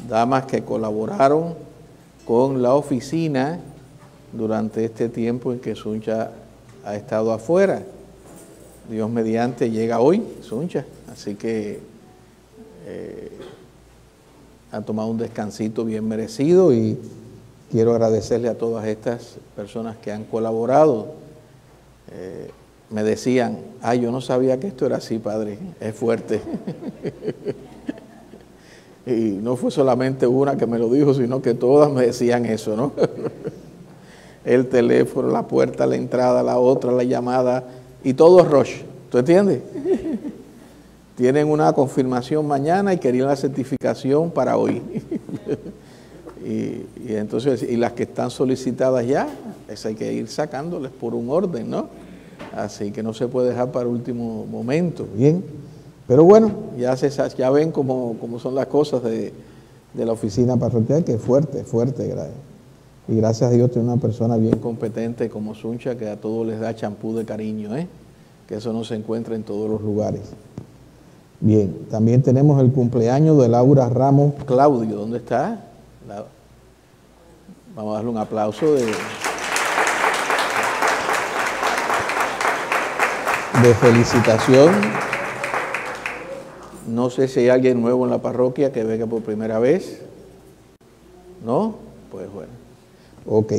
damas que colaboraron con la oficina durante este tiempo en que Suncha ha estado afuera. Dios mediante llega hoy, Suncha, así que eh, ha tomado un descansito bien merecido y quiero agradecerle a todas estas personas que han colaborado. Eh, me decían, ay, yo no sabía que esto era así, padre, es fuerte. *laughs* y no fue solamente una que me lo dijo, sino que todas me decían eso, ¿no? *laughs* El teléfono, la puerta, la entrada, la otra, la llamada, y todo es rush, ¿tú entiendes? *laughs* tienen una confirmación mañana y querían la certificación para hoy. *laughs* y, entonces, y las que están solicitadas ya, es hay que ir sacándoles por un orden, ¿no? Así que no se puede dejar para último momento, ¿bien? Pero bueno, ya, se, ya ven cómo, cómo son las cosas de, de, la oficina parroquial, que es fuerte, fuerte. Y gracias a Dios tiene una persona bien competente como Suncha que a todos les da champú de cariño, ¿eh? que eso no se encuentra en todos los lugares. Bien, también tenemos el cumpleaños de Laura Ramos Claudio. ¿Dónde está? Vamos a darle un aplauso de, de felicitación. No sé si hay alguien nuevo en la parroquia que venga por primera vez. ¿No? Pues bueno. Ok.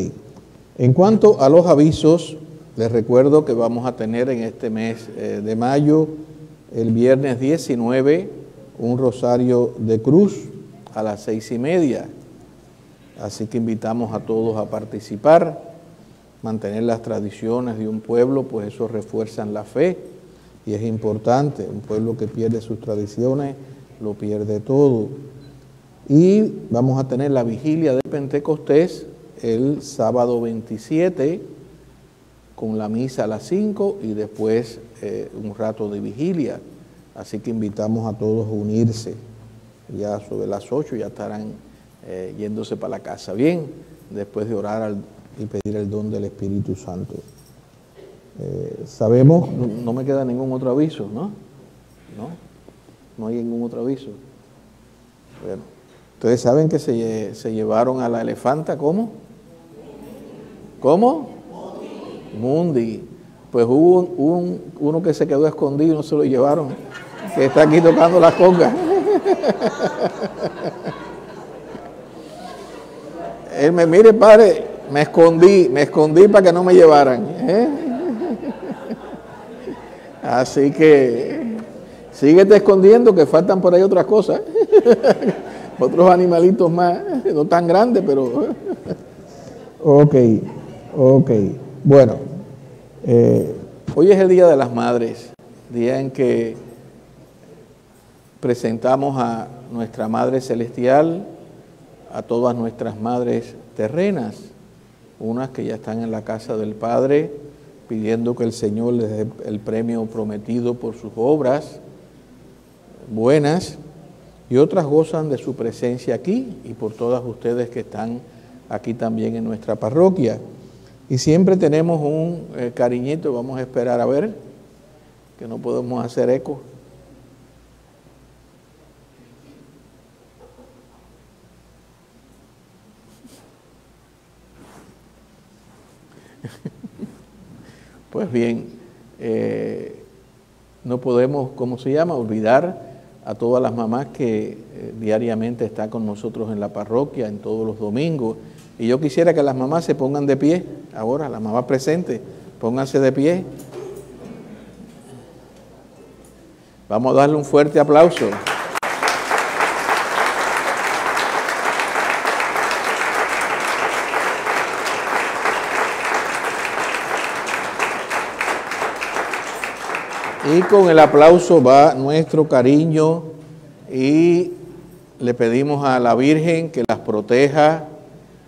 En cuanto a los avisos, les recuerdo que vamos a tener en este mes eh, de mayo el viernes 19 un rosario de cruz a las seis y media. Así que invitamos a todos a participar, mantener las tradiciones de un pueblo, pues eso refuerzan la fe y es importante. Un pueblo que pierde sus tradiciones lo pierde todo. Y vamos a tener la vigilia de Pentecostés el sábado 27 con la misa a las 5 y después eh, un rato de vigilia. Así que invitamos a todos a unirse. Ya sobre las 8 ya estarán eh, yéndose para la casa. Bien, después de orar y pedir el don del Espíritu Santo. Eh, sabemos, no, me queda ningún otro aviso, ¿no? ¿no? No hay ningún otro aviso. Bueno, ustedes saben que se, lle- se llevaron a la elefanta, ¿cómo? ¿Cómo? Mundi. Pues hubo un- uno que se quedó escondido y no se lo llevaron, que está aquí tocando las congas. *laughs* Él me mire, padre, me escondí, me escondí para que no me llevaran. ¿eh? Así que síguete escondiendo que faltan por ahí otras cosas. *laughs* Otros animalitos más, no tan grandes, pero... ok, ok. Bueno, eh, hoy es el Día de las Madres, día en que presentamos a nuestra Madre Celestial, a todas nuestras madres terrenas, unas que ya están en la casa del Padre, pidiendo que el Señor les dé el premio prometido por sus obras buenas, y otras gozan de su presencia aquí y por todas ustedes que están aquí también en nuestra parroquia. Y siempre tenemos un eh, cariñito, vamos a esperar a ver, que no podemos hacer eco. Pues bien, eh, no podemos, ¿cómo se llama?, olvidar a todas las mamás que eh, diariamente están con nosotros en la parroquia, en todos los domingos. Y yo quisiera que las mamás se pongan de pie, ahora, las mamás presentes, pónganse de pie. Vamos a darle un fuerte aplauso. Y con el aplauso va nuestro cariño y le pedimos a la Virgen que las proteja,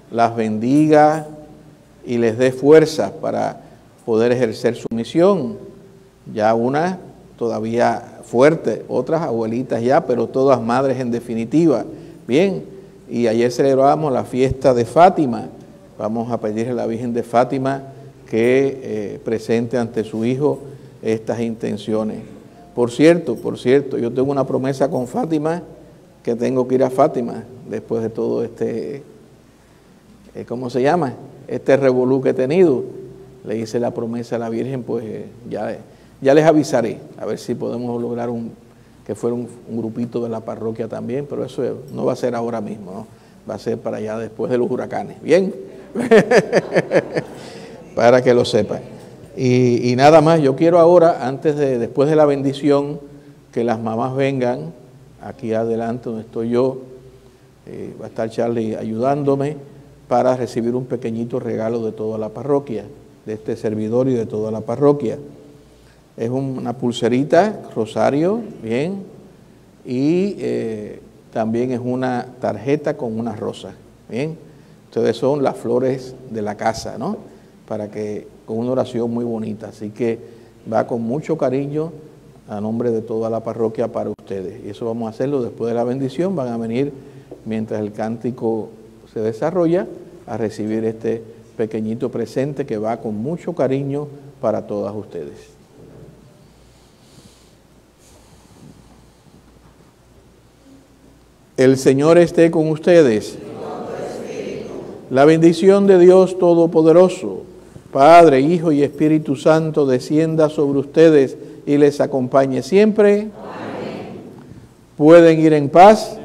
las bendiga y les dé fuerza para poder ejercer su misión. Ya una todavía fuerte, otras abuelitas ya, pero todas madres en definitiva. Bien, y ayer celebramos la fiesta de Fátima. Vamos a pedirle a la Virgen de Fátima que eh, presente ante su hijo estas intenciones. Por cierto, por cierto, yo tengo una promesa con Fátima que tengo que ir a Fátima después de todo este, eh, ¿cómo se llama? Este revolú que he tenido. Le hice la promesa a la Virgen, pues eh, ya, ya les avisaré, a ver si podemos lograr un, que fuera un, grupito de la parroquia también, pero eso no va a ser ahora mismo, va a ser para allá después de los huracanes. Bien, *laughs* para que lo sepan. Y, nada más, yo quiero ahora, antes de, después de la bendición, que las mamás vengan aquí adelante donde estoy yo, eh, va a estar Charlie ayudándome para recibir un pequeñito regalo de toda la parroquia, de este servidor y de toda la parroquia. Es una pulserita, rosario, bien, y eh, también es una tarjeta con una rosa, bien. Ustedes son las flores de la casa, ¿no? Para que con una oración muy bonita. Así que va con mucho cariño a nombre de toda la parroquia para ustedes. Y eso vamos a hacerlo después de la bendición. Van a venir mientras el cántico se desarrolla a recibir este pequeñito presente que va con mucho cariño para todas ustedes. El Señor esté con ustedes. La bendición de Dios Todopoderoso. Padre, Hijo y Espíritu Santo, descienda sobre ustedes y les acompañe siempre. Amén. Pueden ir en paz.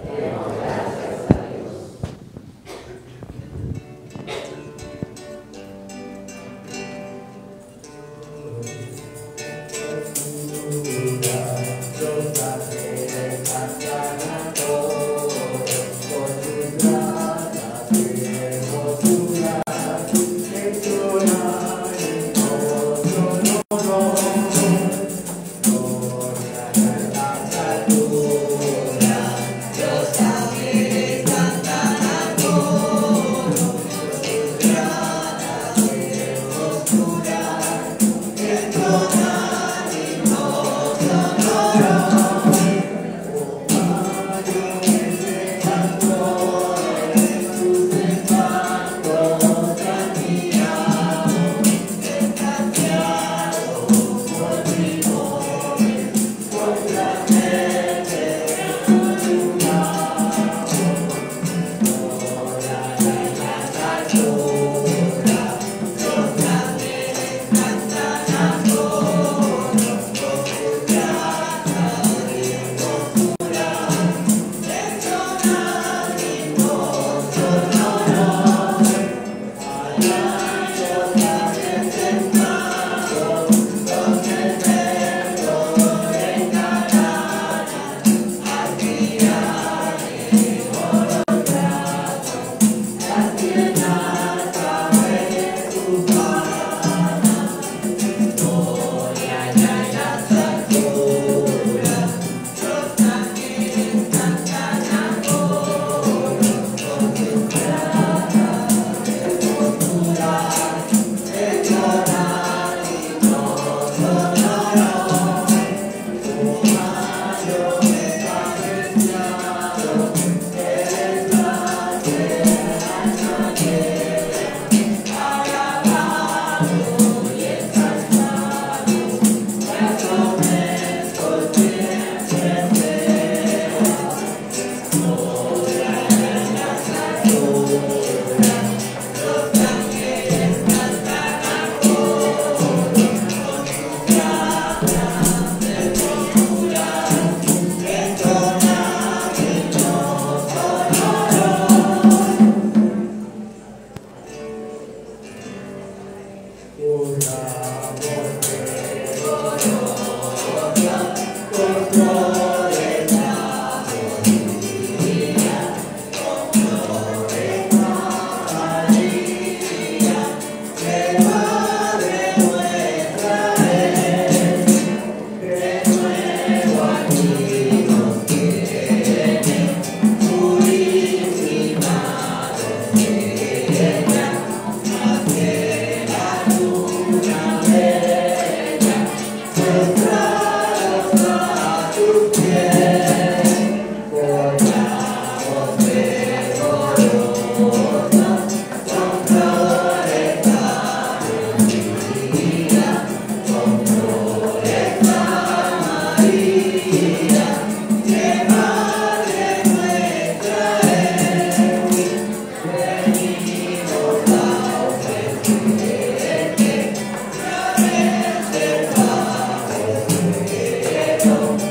go.